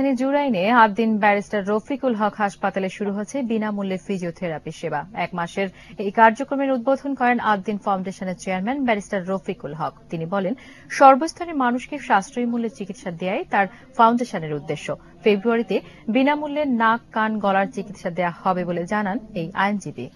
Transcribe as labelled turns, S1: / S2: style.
S1: রাজধানী জুরাইনে আট দিন ব্যারিস্টার রফিকুল হক হাসপাতালে শুরু হচ্ছে বিনামূল্যে ফিজিওথেরাপি সেবা। এক মাসের এই কার্যক্রমের উদ্বোধন করেন আট দিন ফাউন্ডেশনের চেয়ারম্যান ব্যারিস্টার রফিকুল হক। তিনি বলেন, সর্বস্তরের মানুষকে সাশ্রয়ী মূল্যে চিকিৎসা দেয়াই তার ফাউন্ডেশনের উদ্দেশ্য। ফেব্রুয়ারিতে বিনামূল্যে নাক, কান, গলার চিকিৎসা দেয়া হবে বলে জানান এই আইনজীবী।